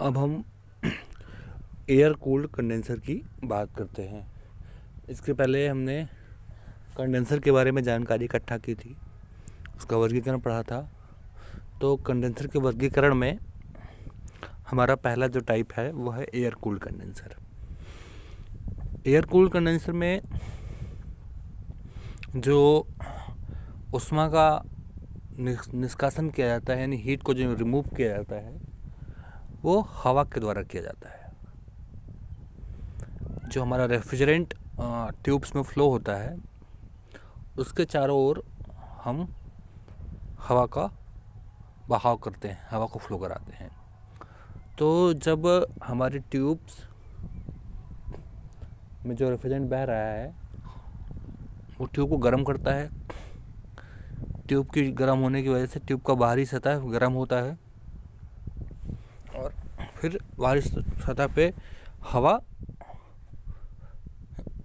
अब हम air cooled condenser की बात करते हैं। इसके पहले हमने कंडेंसर के बारे में जानकारी इकट्ठा की थी। उसका वर्गीकरण पढ़ा था। तो कंडेंसर के वर्गीकरण में हमारा पहला जो टाइप है, वो है air cooled condenser air cooled condenser में जो उष्मा का निष्कासन किया जाता है, यानी हीट को जो रिमूव किया जाता है वो हवा के द्वारा किया जाता है। जो हमारा रेफ्रिजरेंट ट्यूब्स में फ्लो होता है, उसके चारों ओर हम हवा का बहाव करते हैं, हवा को फ्लो कराते हैं। तो जब हमारे ट्यूब्स में जो रेफ्रिजरेंट बह रहा है, वो ट्यूब को गर्म करता है। ट्यूब की गर्म होने की वजह से ट्यूब का बाहरी सतह गर्म होता है। फिर बारिश सतह पे हवा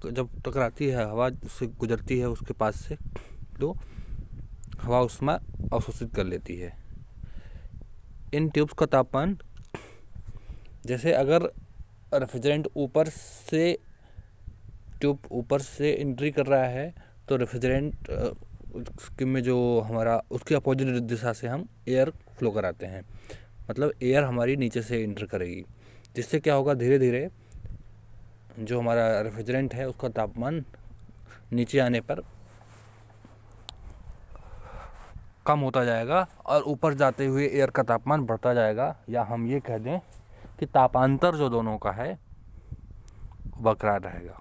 जब टकराती है, हवा से गुजरती है उसके पास से तो हवा उसमें अवशोषित कर लेती है। इन ट्यूब्स का तापमान, जैसे अगर रेफ्रिजरेंट ऊपर से, ट्यूब ऊपर से एंट्री कर रहा है तो रेफ्रिजरेंट में जो हमारा, उसकी अपोजिट दिशा से हम एयर फ्लो कराते हैं। मतलब एयर हमारी नीचे से इंटर करेगी। जिससे क्या होगा धीरे धीरे जो हमारा रेफ्रिजरेंट है, उसका तापमान नीचे आने पर कम होता जाएगा और ऊपर जाते हुए एयर का तापमान बढ़ता जाएगा। या हम ये कह दें कि तापांतर जो दोनों का है, बरकरार रहेगा।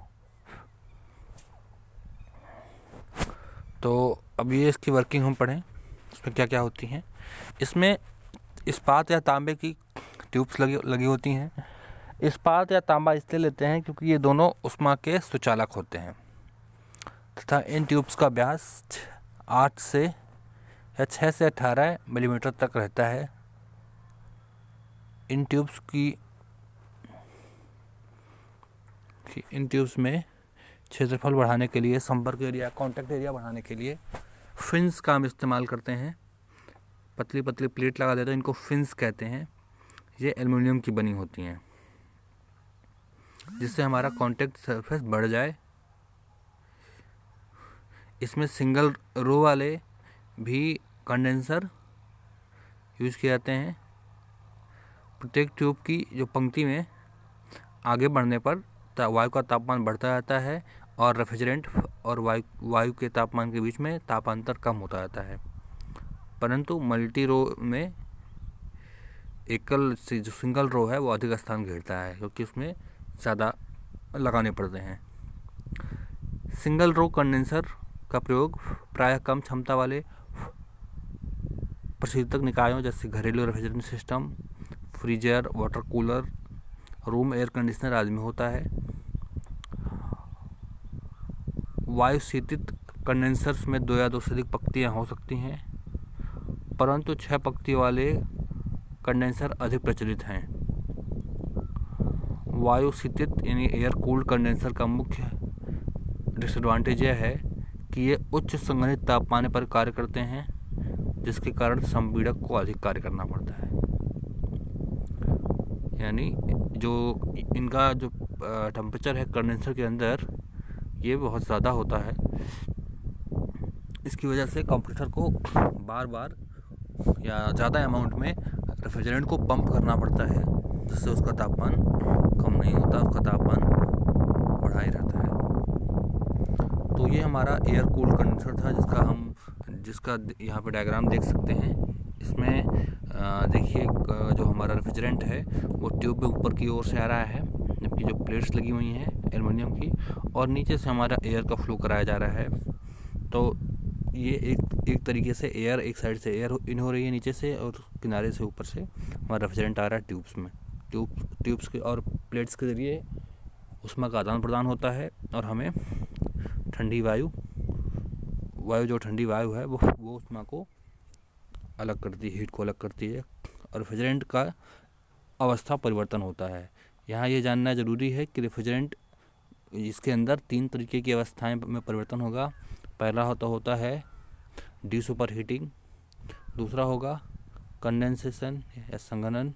तो अब ये इसकी वर्किंग हम पढ़ें, इसमें क्या क्या होती हैं? इसमें इस्पात या तांबे की ट्यूब्स लगी लगी होती हैं। इस्पात या तांबा इसलिए लेते हैं क्योंकि ये दोनों उष्मा के सुचालक होते हैं। तथा इन ट्यूब्स का व्यास आठ से या छः से अठारह मिलीमीटर तक रहता है। इन ट्यूब्स की इन ट्यूब्स में क्षेत्रफल बढ़ाने के लिए, संपर्क एरिया कॉन्टैक्ट एरिया बढ़ाने के लिए फिन्स का हम इस्तेमाल करते हैं। पतली पतली प्लेट लगा देते हैं, इनको फिंस कहते हैं। ये एल्युमिनियम की बनी होती हैं। जिससे हमारा कॉन्टैक्ट सरफेस बढ़ जाए। इसमें सिंगल रो वाले भी कंडेंसर यूज़ किए जाते हैं। प्रत्येक ट्यूब की जो पंक्ति में आगे बढ़ने पर वायु का तापमान बढ़ता जाता है और रेफ्रिजरेंट और वायु वायु के तापमान के बीच में तापांतर कम होता जाता है। परंतु मल्टी रो में एकल से जो सिंगल रो है, वो अधिक स्थान घेरता है, क्योंकि उसमें ज़्यादा लगाने पड़ते हैं। सिंगल रो कंडेंसर का प्रयोग प्रायः कम क्षमता वाले प्रशीतक निकायों जैसे घरेलू refrigeration system, freezer, water cooler, room, air conditioner आदि में होता है। वायु शीतित कंडेंसर्स में दो या दो से अधिक पक्तियाँ हो सकती हैं। परंतु छह पक्ति वाले कंडेंसर अधिक प्रचलित हैं। वायु शीतित यानी एयर कूल्ड कंडेंसर का मुख्य डिसएडवांटेज यह है कि ये उच्च संघनित तापमान पर कार्य करते हैं, जिसके कारण संपीड़क को अधिक कार्य करना पड़ता है। यानी जो इनका जो टेम्परेचर है कंडेंसर के अंदर, ये बहुत ज़्यादा होता है। इसकी वजह से कंप्रेसर को बार बार या ज़्यादा अमाउंट में रेफ्रिजरेंट को पंप करना पड़ता है, जिससे उसका तापमान कम नहीं होता, उसका तापमान बढ़ा ही रहता है। तो ये हमारा एयर कूल कंडेंसर था, जिसका हम, जिसका यहाँ पे डायग्राम देख सकते हैं। इसमें देखिए जो हमारा रेफ्रिजरेंट है, वो ट्यूब में ऊपर की ओर से आ रहा है, जबकि जो प्लेट्स लगी हुई हैं एलुमिनियम की, और नीचे से हमारा एयर का फ्लो कराया जा रहा है। तो ये एक एक तरीके से एयर एक साइड से एयर इन हो रही है नीचे से और किनारे से ऊपर से हमारा रेफ्रिजरेंट आ रहा है ट्यूब्स में। ट्यूब ट्यूब्स के और प्लेट्स के ज़रिए उसमें का आदान प्रदान होता है और हमें ठंडी वायु वायु जो ठंडी वायु है वो वो उष्मा को अलग करती है हीट को अलग करती है और रेफ्रिजरेंट का अवस्था परिवर्तन होता है। यहाँ ये जानना ज़रूरी है कि रेफ्रिजरेंट इसके अंदर तीन तरीके की अवस्थाएँ में परिवर्तन होगा। पहला होता होता है डी सुपर हीटिंग, दूसरा होगा कंडेंसेशन या संघनन,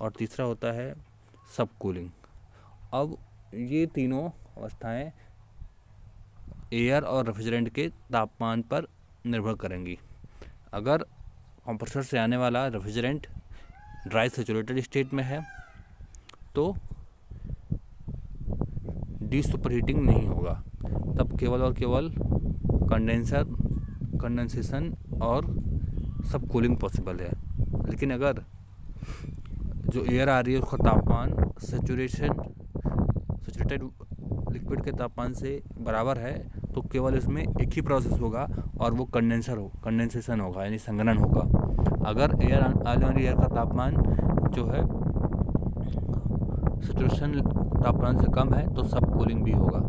और तीसरा होता है सब कूलिंग। अब ये तीनों अवस्थाएँ एयर और रेफ्रिजरेंट के तापमान पर निर्भर करेंगी। अगर कंप्रेसर से आने वाला रेफ्रिजरेंट ड्राई सेचुरेटेड स्टेट में है तो डी सुपर हीटिंग नहीं होगा। तब केवल और केवल कंडेंसर कंडेंसेशन और सब कूलिंग पॉसिबल है। लेकिन अगर जो एयर आ रही है उसका तापमान सेचुरेशन सेचुरेटेड लिक्विड के तापमान से बराबर है तो केवल इसमें एक ही प्रोसेस होगा और वो कंडेंसर हो कंडेंसेशन होगा, यानी संघनन होगा। अगर एयर आने वाली एयर का तापमान जो है सिचुएशन तापमान से कम है तो सब कूलिंग भी होगा।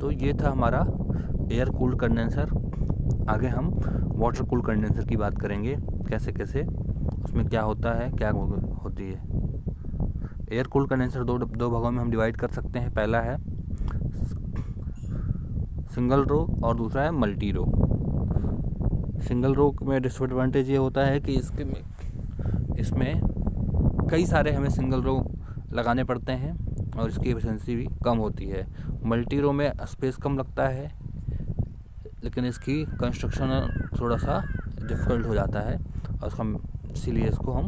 तो ये था हमारा एयर कूल कंडेंसर आगे हम वाटर कूल कंडेंसर की बात करेंगे, कैसे कैसे, उसमें क्या होता है, क्या होती है। एयर कूल कंडेंसर दो दो भागों में हम डिवाइड कर सकते हैं, पहला है सिंगल रो और दूसरा है मल्टी रो सिंगल रो में डिसएडवांटेज ये होता है कि इसके में, इसमें कई सारे हमें सिंगल रो लगाने पड़ते हैं और इसकी एफिशिएंसी भी कम होती है। मल्टी रो में स्पेस कम लगता है लेकिन इसकी कंस्ट्रक्शन थोड़ा सा डिफ़िकल्ट हो जाता है और उसका इसीलिए इसको हम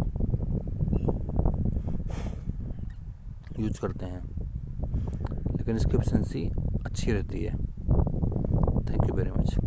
यूज़ करते हैं। लेकिन इसकी एफिशेंसी अच्छी रहती है। Thank you very much